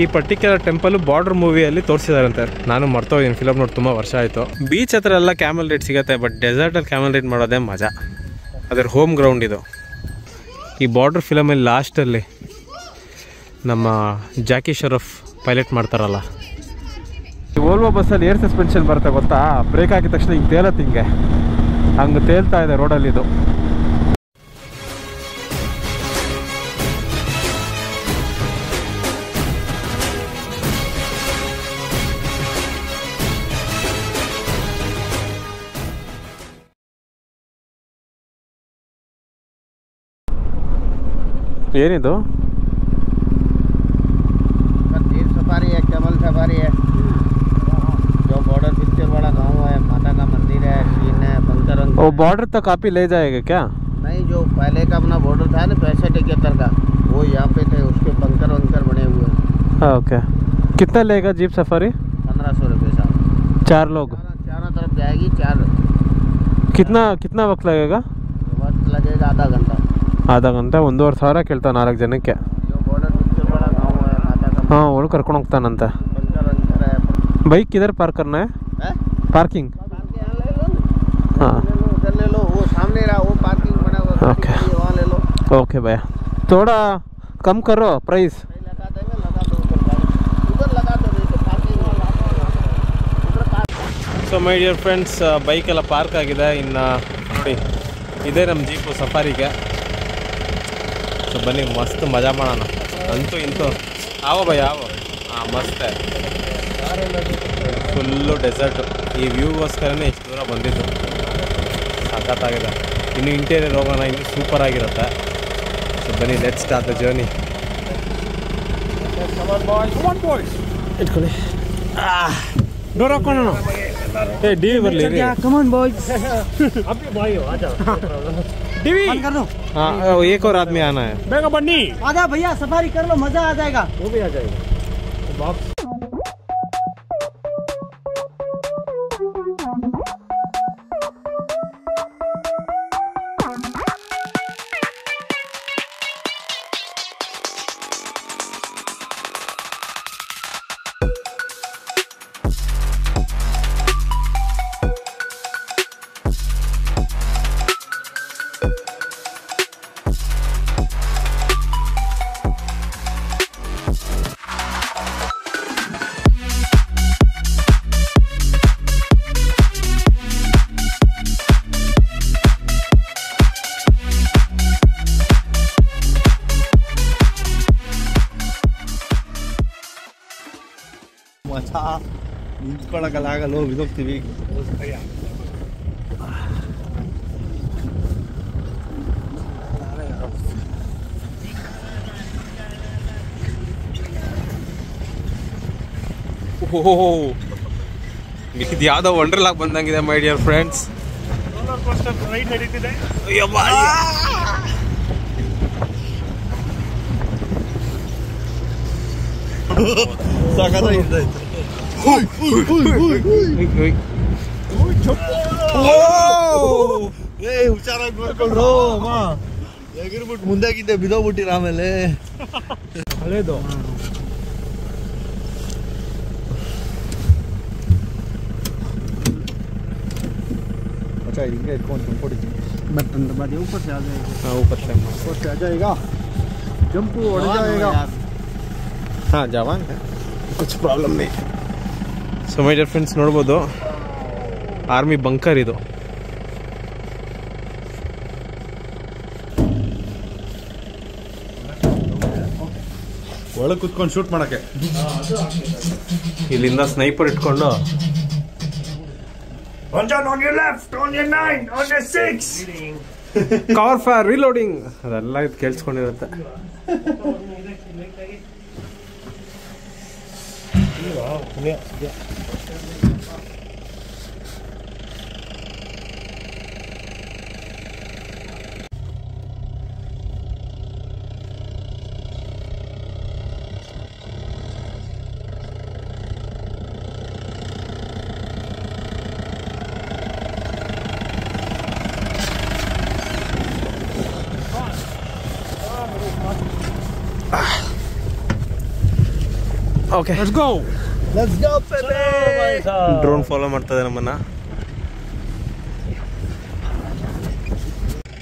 ಈ particular temple border ಮೂವಿಯಲ್ಲಿ ತೋರಿಸಿದಾರಂತೆ. ನಾನು ಮರ್ತೋಗಿದ್ದೀನಿ ಫಿಲಮ್ ನೋಡಿ ತುಂಬ ವರ್ಷ ಆಯಿತು. ಬೀಚ್ ಹತ್ರ ಎಲ್ಲ ಕ್ಯಾಮಲ್ ರೈಡ್ ಸಿಗುತ್ತೆ ಬಟ್ ಡೆಸರ್ಟಲ್ಲಿ ಕ್ಯಾಮಲ್ ರೈಡ್ ಮಾಡೋದೇ ಮಜಾ. ಅದರ ಹೋಮ್ ಗ್ರೌಂಡ್ ಇದು. ಈ ಬಾರ್ಡರ್ ಫಿಲಮಲ್ಲಿ ಲಾಸ್ಟಲ್ಲಿ ನಮ್ಮ ಜಾಕಿ ಶರಫ್ ಪೈಲಟ್ ಮಾಡ್ತಾರಲ್ಲ. ಈ ಓಲ್ವೋ ಬಸ್ಸಲ್ಲಿ ಏರ್ ಸಸ್ಪೆನ್ಷನ್ ಬರುತ್ತೆ ಗೊತ್ತಾ? ಬ್ರೇಕ್ ಹಾಕಿದ ತಕ್ಷಣ ಹಿಂಗೆ ತೇಲತ್ತೆ ಹಿಂಗೆ. ಹಂಗೆ ತೇಲ್ತಾ ಇದೆ ರೋಡಲ್ಲಿ ಇದು. ಏನಿದು जीप सफारी है कमल सफारी है जो बॉर्डर पिक्चर वाला गांव है माता का मंदिर है सीन है बंकर वंकर वो है। बॉर्डर तक आप ही ले जाएगा क्या नहीं जो पहले का अपना बॉर्डर था ना पैंसठ इकहत्तर का वो यहाँ पे थे उसके बंकर वंकर बने हुए हैं हाँ ओके कितना लेगा जीप सफारी पंद्रह सौ रुपये साहब चार लोग चारों चारों तरफ जाएगी चार कितना कितना वक्त लगेगा वक्त लगेगा आधा घंटा ಆದಾಗಂತ ಒಂದೂವರೆ ಸಾವಿರ ಕೇಳ್ತಾವೆ ನಾಲ್ಕು ಜನಕ್ಕೆ. ಹಾಂ ಒಳಗೆ ಕರ್ಕೊಂಡು ಹೋಗ್ತಾನಂತ. ಬೈಕ್ ಇದಾರೆ ಪಾರ್ಕರ್ನ? ಪಾರ್ಕಿಂಗ್ ಹಾಂ. ಓಕೆ ಓಕೆ ಭಯ ತೋಡ ಕಮ್ ಕರೋ price so my dear friends ಬೈಕೆಲ್ಲ park ಆಗಿದೆ. ಇನ್ನು ನೋಡಿ ಇದೇ ನಮ್ಮ ಜೀಪು ಸಫಾರಿಗೆ ಸೊ ಬನ್ನಿ ಮಸ್ತ್ ಮಜಾ ಮಾಡೋಣ. ಅಂತೂ ಇಂತೂ. ಯಾವ ಭಯ ಯಾವ? ಹಾಂ ಮಸ್ತ್. ಫುಲ್ಲು ಡೆಸರ್ಟು ಈ ವ್ಯೂಗೋಸ್ಕರನೇ ಇಷ್ಟು ದೂರ ಬಂದಿದ್ದು. ಸಖತ್ತಾಗಿದೆ. ಇನ್ನು ಇಂಟೀರಿಯರ್ ಹೋಗೋಣ ಇನ್ನು ಸೂಪರ್ ಆಗಿರುತ್ತೆ. ಸೊ ಬನ್ನಿ ಲೆಟ್ ಸ್ಟಾರ್ಟ್ ದ ಜರ್ನಿ ಆ ಡೋರ್ ಹಾಕೋಣ ಏ ಡಿ ಬರಲಿ ಬಾಯ್ कर दो। हाँ एक और आदमी आना है। आधा भैया सफारी कर लो मज़ा आ जाएगा। वो भी आ जाएगा। ಮಚಾ ನಿಂತ್ಕೊಳಕ್ಕಾಗಲ್ಲ ಹೋಗಿ ಹೋಗ್ತೀವಿ ಓಹೋ ಇದು ಯಾವುದೋ ವಂಡರ್ಲಾಗ್ ಬಂದಂಗಿದೆ ಮೈ ಡಿಯರ್ ಫ್ರೆಂಡ್ಸ್ ಏ ಹುಷಾರಾಗಿ ನೋಡ್ಕೊಳ್ರು ಅಮ್ಮ ಎಗಿರ್ಬಿಟ್ಟು ಮುಂದಾಗಿದ್ದೆ ಬಿದೋಗ್ಬಿಟ್ಟಿರ ಆಮೇಲೆ ಹಳೇದು अच्छा ಹಿಂಗೆ ಇಟ್ಕೊಂಡು ತುಂಬಿಕೊಡಿ बटन दबा दिया ऊपर से आ जाएगा हाँ ऊपर से ऊपर से आ जाएगा जंप उड़ जाएगा ಹಾಂ ಜವಾನ್. ಕುಚ್ ಪ್ರಾಬ್ಲಮ್ ನೀ ಸೊ ಮೈ ಡಿಯರ್ ಫ್ರೆಂಡ್ಸ್ ನೋಡ್ಬೋದು. ಆರ್ಮಿ ಬಂಕರ್ ಇದು. ಒಳಗೆ ಕುತ್ಕೊಂಡು ಶೂಟ್ ಮಾಡೋಕ್ಕೆ. ಇಲ್ಲಿಂದ ಸ್ನೈಪರ್ ಇಟ್ಕೊಂಡು. ಕವರ್ ಫೈರ್ ರೀಲೋಡಿಂಗ್ ಅದೆಲ್ಲ ಇದು ಕೇಳಿಸ್ಕೊಂಡಿರುತ್ತೆ. นี่เหรอตรงเนี้ยเยอะ Okay. Let's go. Drone follow ಮಾಡ್ತದೆ ನಮ್ಮನ್ನ.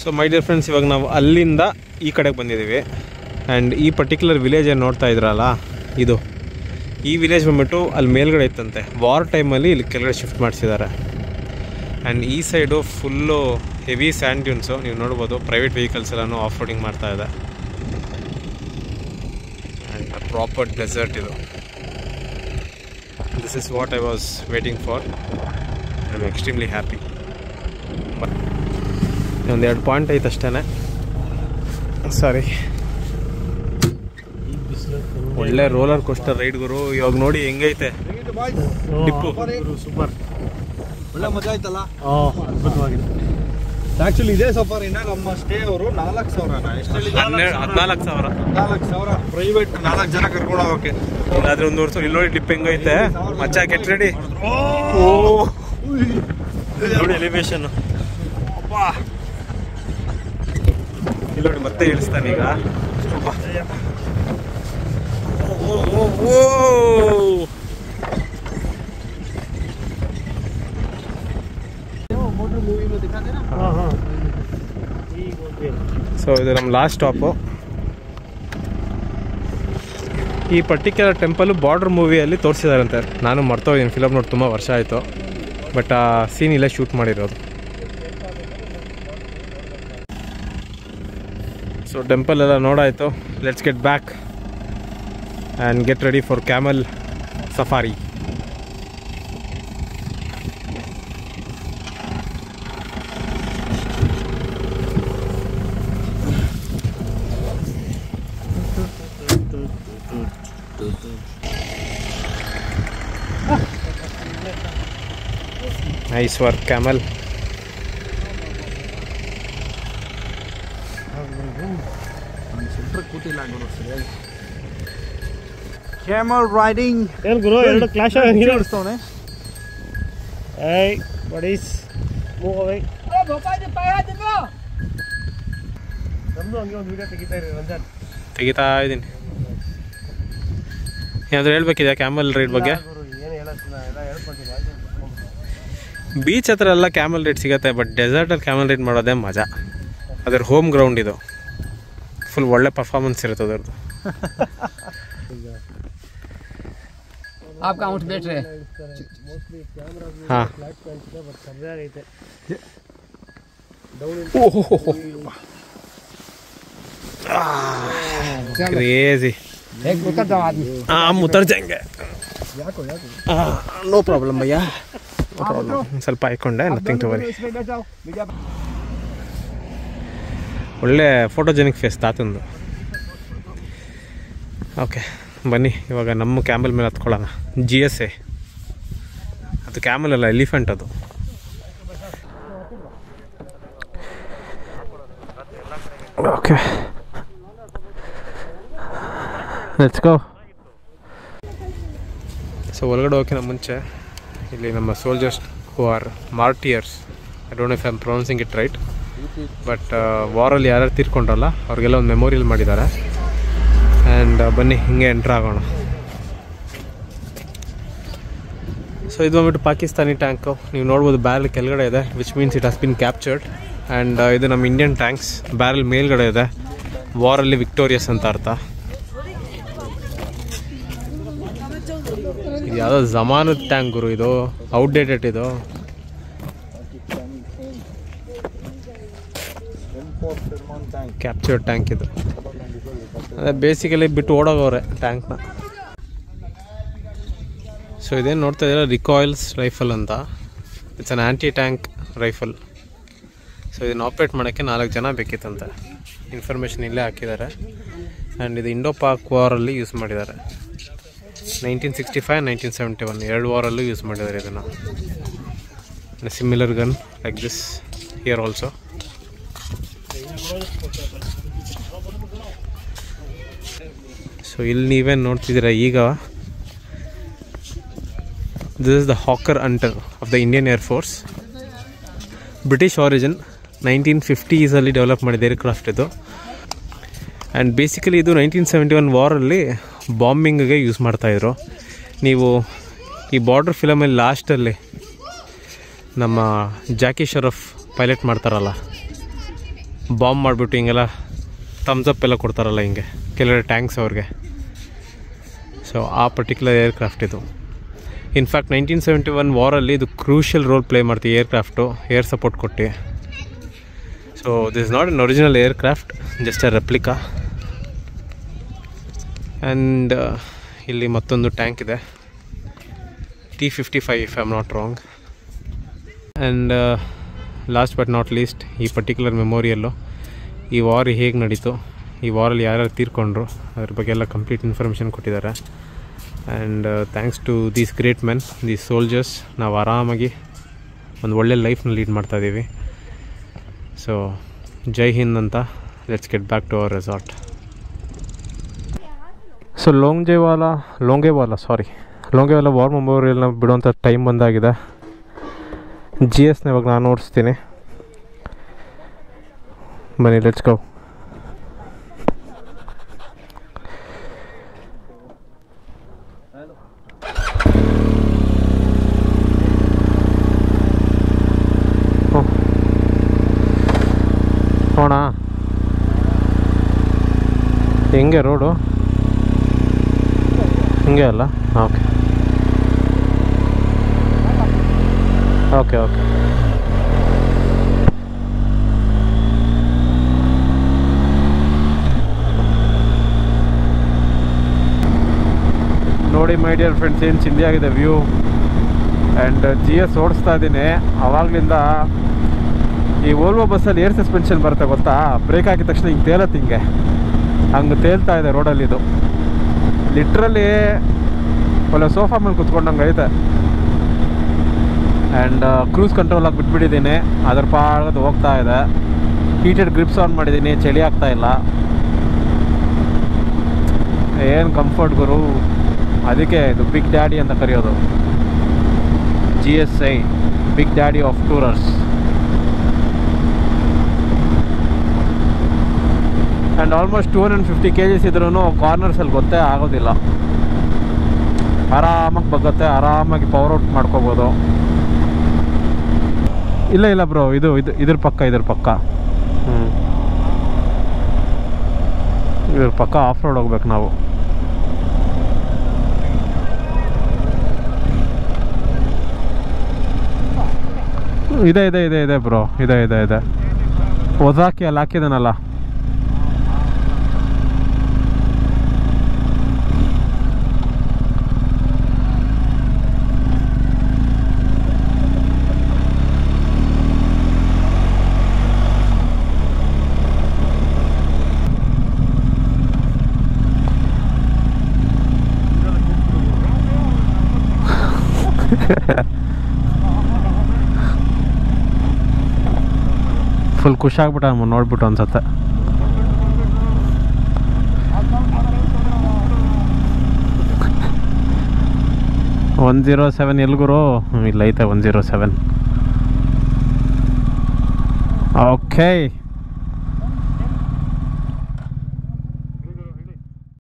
ಸೊ ಮೈ ಡಿಯರ್ ಫ್ರೆಂಡ್ಸ್ ಇವಾಗ ನಾವು ಅಲ್ಲಿಂದ ಈ ಕಡೆಗೆ ಬಂದಿದ್ದೀವಿ. ಆ್ಯಂಡ್ ಈ ಪರ್ಟಿಕ್ಯುಲರ್ ವಿಲೇಜ್ ಏನು ನೋಡ್ತಾ ಇದ್ರಲ್ಲ, ಇದು. ಈ ವಿಲೇಜ್ ಬಂದ್ಬಿಟ್ಟು ಅಲ್ಲಿ ಮೇಲ್ಗಡೆ ಇತ್ತಂತೆ. ವಾರ್ ಟೈಮಲ್ಲಿ ಇಲ್ಲಿ ಕೆಳಗಡೆ ಶಿಫ್ಟ್ ಮಾಡಿಸಿದ್ದಾರೆ. ಆ್ಯಂಡ್ ಈ side full heavy sand dunes ನೀವು ನೋಡ್ಬೋದು. ಪ್ರೈವೇಟ್ ವೆಹಿಕಲ್ಸ್ ಎಲ್ಲ ಆಫ್ ರೋಡಿಂಗ್ ಮಾಡ್ತಾ ಇದೆ. ಆ್ಯಂಡ್ ಪ್ರಾಪರ್ ಡೆಸರ್ಟ್ ಇದು. This is what I was waiting for I extremely extremely happy ಒಂದು ಎರಡು ಪಾಯಿಂಟ್ ಐತೆ ಅಷ್ಟೇ ಸಾರಿ ಒಳ್ಳೆ ರೋಲರ್ ಕೋಸ್ಟರ್ ರೈಡ್ ಗುರು. ಇವಾಗ ನೋಡಿ ಹೆಂಗೈತೆ. ಸೂಪರ್ ಒಳ್ಳೆ ಮಜಾ ಆಯ್ತಲ್ಲ? ಅದ್ಭುತವಾಗಿದೆ. ಆಕ್ಚುಲಿ ಇದೇ ಸಫಾರಿನ ನಮ್ಮ ಸ್ಟೇ ಅವರು ನಾಲ್ಕು ಸಾವಿರ. ಹದಿನಾಲ್ಕು ಸಾವಿರ. ಹದಿನಾಲ್ಕು ಸಾವಿರ. ಪ್ರೈವೇಟ್ ನಾಲ್ಕು ಜನ ಕರ್ಕೊಂಡು ಹೋಗಕ್ಕೆ. ಇಲ್ಲಾದ್ರೆ ಒಂದು ವರ್ಷ ಇಲ್ಲಿ ನೋಡಿ ಟಿಪ್ ಹೆಂಗೈತೆ. ಮಚ್ಚ ಗೆಟ್ ರೆಡಿ ನೋಡಿ ಎಲಿವೇಶನ್ ಇಲ್ಲಿ ನೋಡಿ ಮತ್ತೆ ಇಳಿಸ್ತಾನೆ ಈಗ. ಓ, ಓ, ಓ. ಸೊ ಇದು ನಮ್ಮ ಲಾಸ್ಟ್ ಸ್ಟಾಪು ಈ ಪರ್ಟಿಕ್ಯುಲರ್ ಟೆಂಪಲ್ ಬಾರ್ಡರ್ ಮೂವಿಯಲ್ಲಿ ತೋರಿಸಿದಾರಂತೆ. ನಾನು ಮರ್ತೋಗಿದ್ದೀನಿ. ಫಿಲಮ್ ನೋಡಿ ತುಂಬ ವರ್ಷ ಆಯಿತು. ಬಟ್ ಆ ಸೀನ್ ಇಲ್ಲೇ ಶೂಟ್ ಮಾಡಿರೋದು. ಸೊ ಟೆಂಪಲ್ ಎಲ್ಲ ನೋಡಾಯಿತು. Let's get back and get ready for camel safari nice work camel camel riding ಏನು ಗುರು ಎರಡು ಕ್ಲಾಶ್ ಓಡಿಸ್ತವನೆ ಏಯ್ ಬಡೀಸ್ ಮೂವ್ ಅವೈ ನಮ್ದು ಹಂಗೆ ಒಂದು ವಿಡಿಯೋ ತೆಗಿತಾ ಇರಿ ರಂಜಾನ್. ತೆಗಿತಾ ಇದ್ದೀನಿ. ಏನಾದರೂ ಹೇಳ್ಬೇಕಿದೆ ಕ್ಯಾಮಲ್ ರೈಡ್ ಬಗ್ಗೆ? ಗುರು ಏನು ಹೇಳತ್ತಿಲ್ಲ ಎಲ್ಲ ಬೀಚ್ ಹತ್ರ ಎಲ್ಲ ಕ್ಯಾಮಲ್ ರೈಡ್ ಸಿಗುತ್ತೆ ಬಟ್ ಡೆಸರ್ಟಲ್ಲಿ ಕ್ಯಾಮಲ್ ರೈಡ್ ಮಾಡೋದೇ ಮಜಾ ಅದ್ರ ಹೋಮ್ ಗ್ರೌಂಡ್ ಇದು ಫುಲ್ ಒಳ್ಳೆ ಪರ್ಫಾರ್ಮೆನ್ಸ್ ಇರುತ್ತೆ ಅದರದ್ದು आपका ऊँट बैठ रहे ಹಾಂ ಸರಿಯಾಗಿ ಐತೆ ಕ್ರೇಜಿ एक उतर जाओ आदमी ಹಾಂ ಉತ್ತರ ಜಂಗೆ no problem bhaiya no problem ಸ್ವಲ್ಪ ಹಾಕೊಂಡೆ ನಥಿಂಗ್ ಟು ವರಿ ಒಳ್ಳೆ ಫೋಟೋಜೆನಿಕ್ ಫೇಸ್ ತಾತಂದು. ಓಕೆ ಬನ್ನಿ ಇವಾಗ ನಮ್ಮ ಕ್ಯಾಮಲ್ ಮೇಲೆ ಹತ್ಕೊಳ್ಳೋಣ. ಜಿ ಎಸ್ ಎ ಅದು ಕ್ಯಾಮಲ್ ಅಲ್ಲ ಎಲಿಫೆಂಟ್ ಅದು. ಓಕೆ ಲೆಟ್ಸ್ ಗೋ ಸೊ ಒಳಗಡೆ ಹೋಗೋಕ್ಕಿಂತ ಮುಂಚೆ ಇಲ್ಲಿ ನಮ್ಮ soldiers who are martyrs I don't if I am pronouncing it right but ವಾರಲ್ಲಿ ಯಾರ್ಯಾರು ತೀರ್ಕೊಂಡ್ರಲ್ಲ, ಅವ್ರಿಗೆಲ್ಲ ಒಂದು ಮೆಮೋರಿಯಲ್ ಮಾಡಿದ್ದಾರೆ. ಆ್ಯಂಡ್ ಬನ್ನಿ, ಹಿಂಗೆ ಎಂಟ್ರ್ ಆಗೋಣ. ಸೊ ಇದು ಬಂದ್ಬಿಟ್ಟು ಪಾಕಿಸ್ತಾನಿ ಟ್ಯಾಂಕು ನೀವು ನೋಡ್ಬೋದು ಬ್ಯಾರಲ್ ಕೆಳಗಡೆ ಇದೆ which means it has been captured and ಇದು ನಮ್ಮ ಇಂಡಿಯನ್ ಟ್ಯಾಂಕ್ಸ್ ಬ್ಯಾರಲ್ ಮೇಲ್ಗಡೆ ಇದೆ. ವಾರಲ್ಲಿ ವಿಕ್ಟೋರಿಯಸ್ ಅಂತ ಅರ್ಥ. ಇದು ಯಾವುದೋ ಜಮಾನದ ಟ್ಯಾಂಕ್ ಗುರು, ಇದು ಔಟ್ಡೇಟೆಡ್ ಇದು. ಕ್ಯಾಪ್ಚರ್ಡ್ ಟ್ಯಾಂಕ್ ಇದು. ಅದೇ ಬೇಸಿಕಲಿ ಬಿಟ್ಟು ಓಡೋಗವ್ರೆ ಟ್ಯಾಂಕ್ನ ಸೊ ಇದೇನು ನೋಡ್ತಾ ಇದ್ದೀರಾ? ರಿಕಾಯಿಲ್ಸ್ ರೈಫಲ್ ಅಂತ. It's an anti tank rifle so ಇದನ್ನು ಆಪ್ರೇಟ್ ಮಾಡೋಕ್ಕೆ ನಾಲ್ಕು ಜನ ಬೇಕಿತ್ತಂತೆ. ಇನ್ಫಾರ್ಮೇಷನ್ ಇಲ್ಲೇ ಹಾಕಿದ್ದಾರೆ. ಆ್ಯಂಡ್ ಇದು ಇಂಡೋ ಪಾಕ್ ವಾರಲ್ಲಿ ಯೂಸ್ ಮಾಡಿದ್ದಾರೆ. Nineteen sixty five, nineteen seventy one, ಎರಡು ವಾರಲ್ಲೂ ಯೂಸ್ ಮಾಡಿದ್ದಾರೆ ಇದನ್ನು. Similar gun like this here also so ಇಲ್ಲಿ ನೀವೇನು ನೋಡ್ತಿದ್ದೀರಾ ಈಗ this is the Hawker Hunter of the Indian Air Force British origin nineteen ಫಿಫ್ಟೀಸಲ್ಲಿ develop ಮಾಡಿದ ಏರ್ಕ್ರಾಫ್ಟ್ ಇದು. ಆ್ಯಂಡ್ ಬೇಸಿಕಲಿ ಇದು ನೈನ್ಟೀನ್ ಸೆವೆಂಟಿ ಒನ್ ವಾರಲ್ಲಿ ಬಾಂಬಿಂಗ್ಗೆ ಯೂಸ್ ಮಾಡ್ತಾಯಿದ್ರು ನೀವು ಈ ಬಾರ್ಡ್ರ್ ಫಿಲಮಲ್ಲಿ ಲಾಸ್ಟಲ್ಲಿ ನಮ್ಮ ಜಾಕಿ ಶರಫ್ ಪೈಲಟ್ ಮಾಡ್ತಾರಲ್ಲ ಬಾಂಬ್ ಮಾಡಿಬಿಟ್ಟು ಹಿಂಗೆಲ್ಲ ಅಪ್ ಎಲ್ಲ ಕೊಡ್ತಾರಲ್ಲ ಹಿಂಗೆ, ಕೆಲವೇ ಟ್ಯಾಂಕ್ಸ್ ಅವ್ರಿಗೆ. ಸೊ ಆ ಪರ್ಟಿಕ್ಯುಲರ್ ಏರ್ಕ್ರಾಫ್ಟ್ ಇದು. In fact nineteen seventy one ವಾರಲ್ಲಿ ಇದು ಕ್ರೂಷಿಯಲ್ ರೋಲ್ ಪ್ಲೇ ಮಾಡ್ತೀವಿ ಏರ್ಕ್ರಾಫ್ಟು ಏರ್ ಸಪೋರ್ಟ್ ಕೊಟ್ಟು. So this not an original aircraft just a replica and ಇಲ್ಲಿ ಮತ್ತೊಂದು ಟ್ಯಾಂಕ್ ಇದೆ. T fifty five if I am not wrong and last but not least ಈ particular ಮೆಮೋರಿಯಲ್ಲು ಈ war ಹೇಗೆ ನಡೀತು, ಈ ವಾರಲ್ಲಿ ಯಾರ್ಯಾರು ತೀರ್ಕೊಂಡ್ರು, ಅದ್ರ ಬಗ್ಗೆ ಎಲ್ಲ ಕಂಪ್ಲೀಟ್ ಇನ್ಫಾರ್ಮೇಷನ್ ಕೊಟ್ಟಿದ್ದಾರೆ and thanks to these great men these soldiers ನಾವು ಆರಾಮಾಗಿ ಒಂದು ಒಳ್ಳೆ ಲೈಫ್ನ ಲೀಡ್ ಮಾಡ್ತಾಯಿದ್ದೀವಿ ಸೊ ಜೈ ಹಿಂದ್ ಅಂತ let's get back to our resort so Longewala Longewala sorry Longewala war ಮೆಮೋರಿಯಲ್ನ ಬಿಡುವಂಥ ಟೈಮ್ ಬಂದಾಗಿದೆ. ಜಿ ಎಸ್ನ ಇವಾಗ ನಾನು ಓಡಿಸ್ತೀನಿ. ಬನ್ನಿ ಲೆಟ್ಸ್ ಗೋ ಹೋಣ ಹೆಂಗೆ ರೋಡು ಹಿಂಗೆ ಅಲ್ಲ ಓಕೆ ಓಕೆ ಓಕೆ ನೋಡಿ ಮೈ ಡಿಯರ್ ಫ್ರೆಂಡ್ಸ್ ಏನು ಚಿಂದಿ ಆಗಿದೆ ವ್ಯೂ ಆ್ಯಂಡ್ ಜಿ ಎಸ್ ಓಡಿಸ್ತಾ ಇದ್ದೀನಿ. ಅವಾಗಲಿಂದ ಈ ಓಲ್ವೋ ಬಸ್ಸಲ್ಲಿ ಏರ್ ಸಸ್ಪೆನ್ಷನ್ ಬರುತ್ತೆ ಗೊತ್ತಾ? ಬ್ರೇಕ್ ಹಾಕಿದ ತಕ್ಷಣ ಹಿಂಗೆ ತೇಲತ್ತೆ ಹಿಂಗೆ. ಹಂಗೆ ತೇಲ್ತಾ ಇದೆ ರೋಡಲ್ಲಿ ಇದು. ಲಿಟ್ರಲ್ಲಿ ಒಳ್ಳೆ ಸೋಫಾ ಮೇಲೆ ಕುತ್ಕೊಂಡಂಗೆ ಐತೆ. ಆ್ಯಂಡ್ ಕ್ರೂಸ್ ಕಂಟ್ರೋಲ್ ಆಗಿ ಬಿಟ್ಬಿಟ್ಟಿದ್ದೀನಿ. ಅದರ ಪಾಡದು ಹೋಗ್ತಾ ಇದೆ. ಹೀಟೆಡ್ ಗ್ರಿಪ್ಸ್ ಆನ್ ಮಾಡಿದ್ದೀನಿ. ಚಳಿ ಆಗ್ತಾ ಇಲ್ಲ. ಏನು ಕಂಫರ್ಟ್ ಗುರು? ಅದಕ್ಕೆ ಇದು ಬಿಗ್ ಡ್ಯಾಡಿ ಅಂತ ಕರೆಯೋದು. G S I big daddy of tourers and almost two hundred fifty K Gs ಇದ್ರೂ ಕಾರ್ನರ್ಸಲ್ಲಿ ಗೊತ್ತೇ ಆಗೋದಿಲ್ಲ. ಆರಾಮಾಗಿ ಬಗ್ಗತ್ತೆ. ಆರಾಮಾಗಿ ಪವರ್ ಔಟ್ ಮಾಡ್ಕೋಬೋದು. ಇಲ್ಲ ಇಲ್ಲ ಬ್ರೋ ಇದು ಇದು, ಇದ್ರ ಪಕ್ಕ ಇದ್ರ ಪಕ್ಕ. ಹ್ಞೂ ಇದ್ರ ಪಕ್ಕ ಆಫ್ ರೋಡ್ ಹೋಗ್ಬೇಕು ನಾವು. ಇದೆ ಇದೆ ಇದೆ ಇದೆ ಬ್ರೋ ಇದೆ ಇದೆ ಇದೆ. ಒದಾಕಿ ಅಲ್ಲಿ ಹಾಕಿದಾನಲ್ಲ? ಫುಲ್ ಖುಷಿಯಾಗ್ಬಿಟ್ಟ ನೋಡ್ಬಿಟ್ಟು ಅನ್ಸತ್ತೆ ಒನ್ ಜೀರೋ ಸೆವೆನ್ ಎಲ್ಗುರು? ಇಲ್ಲ ಐತೆ ಒನ್ ಜೀರೋ ಸೆವೆನ್. ಓಕೆ